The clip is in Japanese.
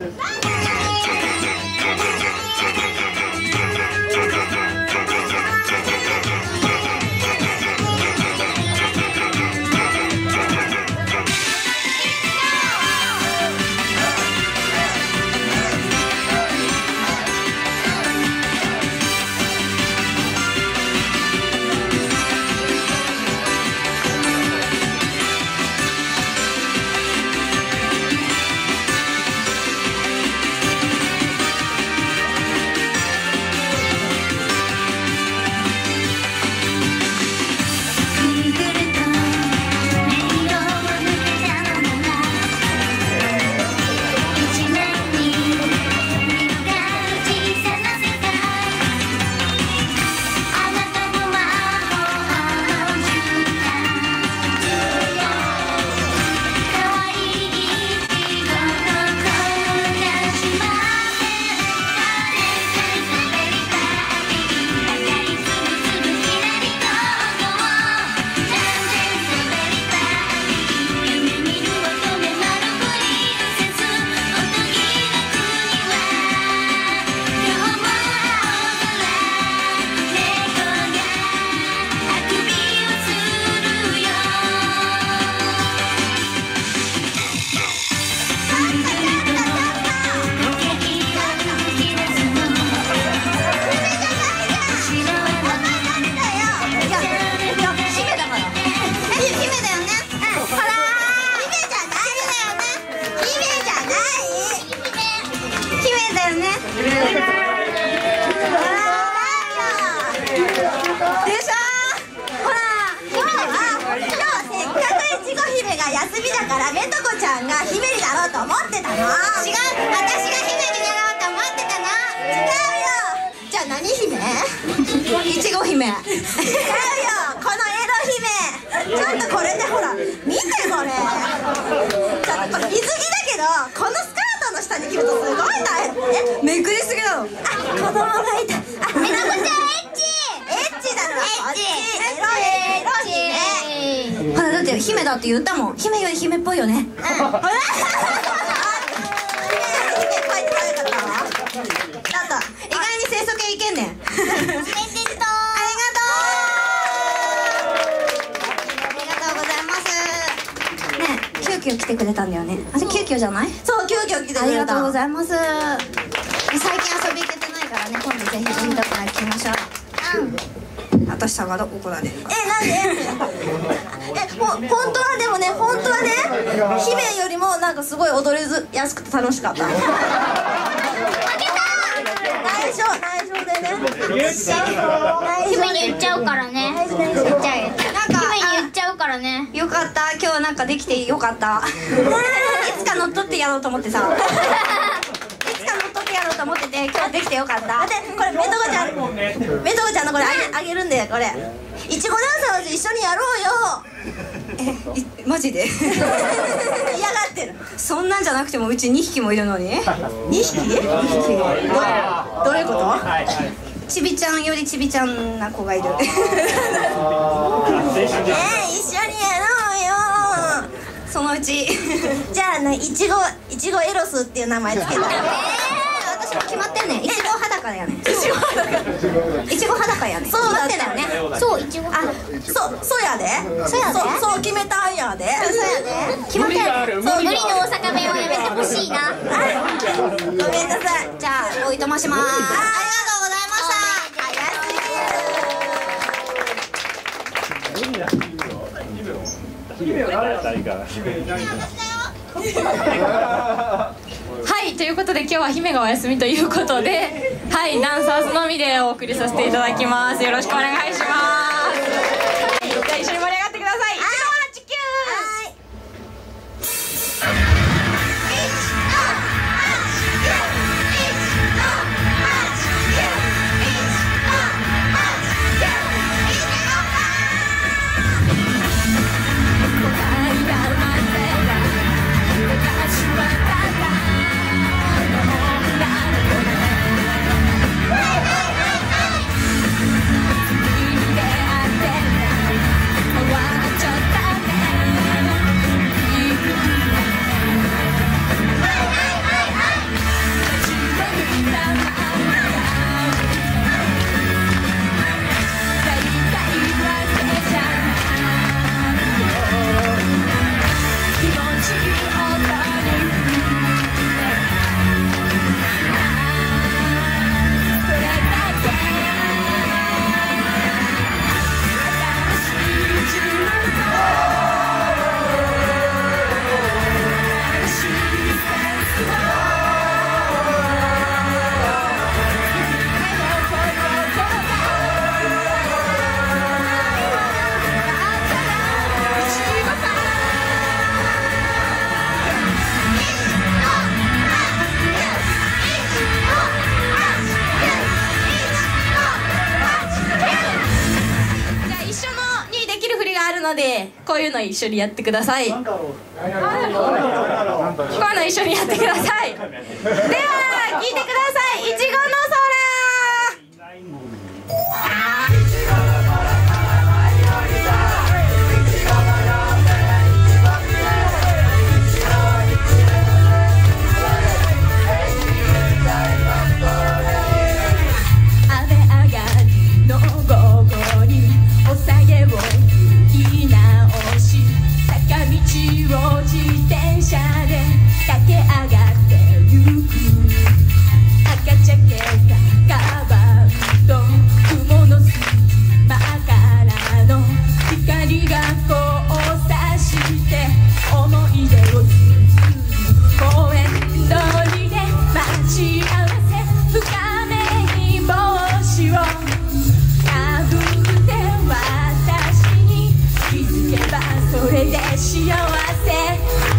休からめとこちゃんが姫になろうと思ってたの。違う。私が姫になろうと思ってたの。違うよ。じゃあ何姫いちご姫違うよ。このエロ姫ちょっとこれでほら見てこれ。ちょっとこれ水着だけどこのスカートの下に着るとすごい大変。えめくりすぎだろ。あ子供がいた。あめなこちゃんエッチエッチだろエッチエロいエロ姫だって言ったもん。姫より姫っぽいよね。うん。ほら姫っぽいって可愛かったわ。ちょっと意外に清楚系いけんねん。おめでとうありがとう。ありがとうございます。ねえ急遽来てくれたんだよね。あれ急遽じゃない？そう急遽来てくれた。ありがとうございます。最近遊び行けてないからね今度ぜひぜひどこか行きましょう。うん。私下がど怒られるから。えなんで？本当はでもね本当はね姫よりもなんかすごい踊りやすくて楽しかった。負けた内緒内緒でね言っちゃう姫に言っちゃうからね。言っちゃうよなんか姫に言っちゃうからね。よかった。今日なんかできてよかった。いつか乗っ取ってやろうと思ってさいつか乗っ取ってやろうと思ってて今日できてよかったでこれメトコちゃんメトコちゃんのこれあげあげるんでこれいちごダンサーズ一緒にやろうよえマジで嫌がってるそんなんじゃなくてもうち2匹もいるのに2匹 ?2 匹どどういうことちびちゃんよりちびちゃんな子がいるえー、一緒にやろうよそのうちじゃあねいちごいちごエロスっていう名前つけたえー、ってんねんいちご裸だよね。いちご裸。いちご裸やね。そうだってだよね。そういちご。あそうそうやで。そうやで。そう決めたんやで。そうやで。決まってんね。んそう無理の大阪弁をやめてほしいな。あごめんなさい。じゃあおいとまします。ありがとうございまはいということで今日は姫がお休みということではいダンサーズのみでお送りさせていただきます。よろしくお願いします。はいじゃあ一緒に盛り上がっ「Thank you. でこういうの一緒にやってください。こういうの一緒にやってください。では聞いてください。いちごの幸せ